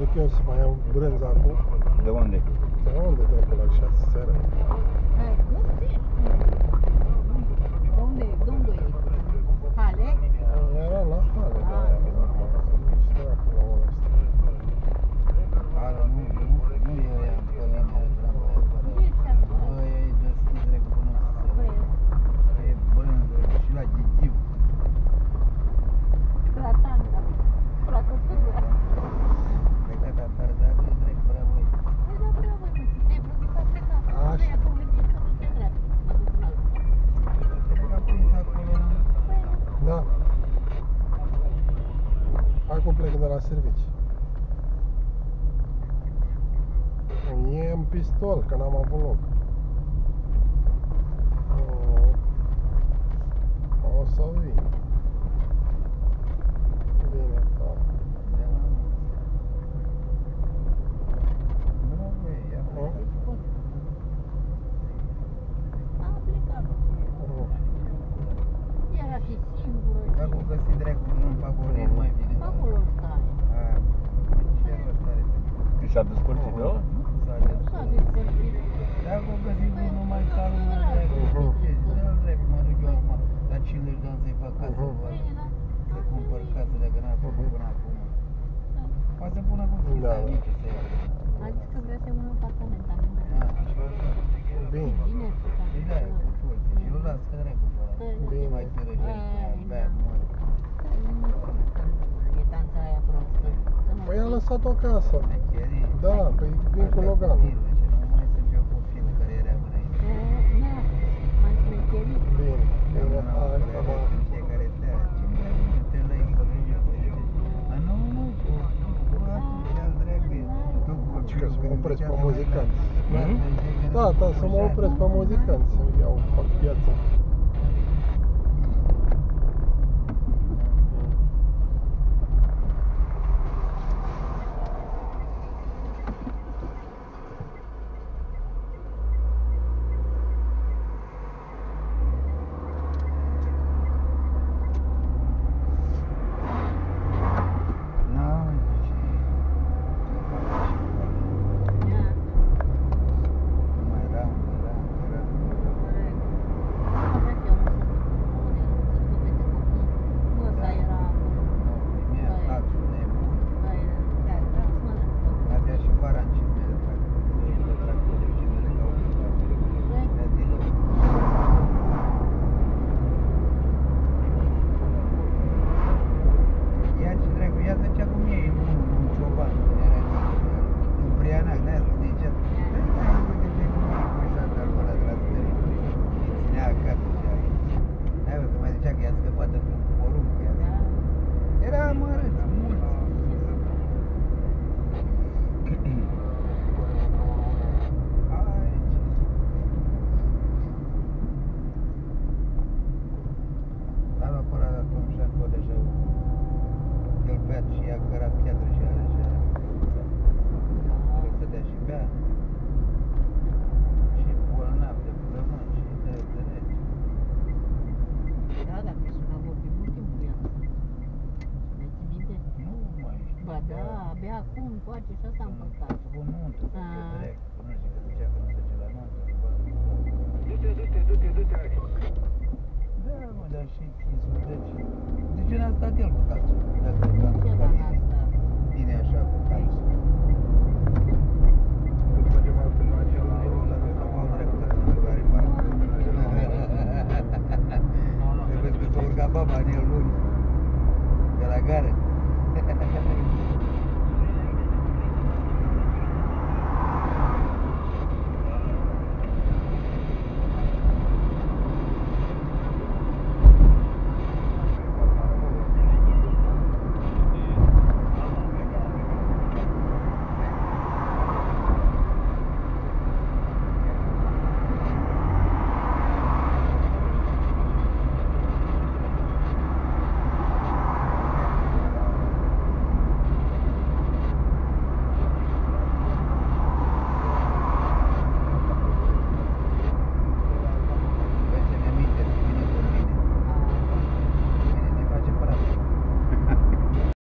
duc eu să mai iau brânză acum. De unde? De unde dracu la 6 seara? Hai, la servici. E în pistol, că n-am avut loc. Mm. O să vin. Bine, da. Da, mă. Bravo, e, ia Oh. plecă. deci bun. A plecat. Mm. Era și singură. și- Dacă o găsi drept cu un pagore, mai bine. da. Acolo stai. A, ce rost are de Și s-a despărțit, nu? Nu s-a Nu de- s-a despărțit. Dacă o găsi unul mai calm, nu drept. Mhm. Ce, dă-l drept, mă duc eu acum. Dar ce le dăm să-i fac casă, Mhm. bă? Bine, da. Să cumpăr casă dacă n-a făcut până acum. Poate să pună cu Da, fița da. mică să ia. A zis că vrea să ia un apartament am A, așa. Bine. Bine, E de aia cu fulți. Și eu las că dracu pe ăla. Bine. Mai târăjește, Ai, abia da. mult. E danța aia prostă. Că nu Păi a știi. lăsat-o acasă. Mecherii. Da, păi vin cu Logan. Filme, ce nu mai sunt eu cu filme care era înainte. E, na, mai smecherit. Bine, bine, hai, acum. Fiecare seară. Ce dracu, te lăi cu râge, cu râge. A, nu, mă, cu cu atunci, al dracu. Tu cu Și că să mă opresc pe muzicanți. Mhm. Da, da, să mă opresc pe muzicanți, să-mi iau, fac piața. N-am ce. Ia, Mai ram, mai ram, mai ram. corect. Avea și eu un unde să scopete copii. Nu ăsta era acolo. Mi-a taxul nebun. Da, era, da, da, mă, da. Avea și varancii mele tractor. De tractor, ce ne legau pe toate. De dealer. Ia ce dracu, ia zicea cum e, e un, un cioban, era în Brianac, de-aia se zicea, "Hai, uite ce cum e cu șantarul ăla de la stării, îi ținea acasă și aici. Hai, bă, că mai zicea că i-a scăpat într-un porumb, că i-a Da. Era amărâți, mulți. Aici. Da, la păra la Tom Șanco deja el bea și ea căra piatră și are așa. Trebuie să dea și bea. Și bolnav de plămân și de de rege. Da, dacă sună vorbi mult timp cu viața. Ne ții minte? Nu mai știu. Ba da, abia acum încoace și asta am păcat. O nuntă, că Ah. drept. Nu știu că zicea că nu se duce la nuntă. bă. Du-te, du-te, du-te, du-te agora.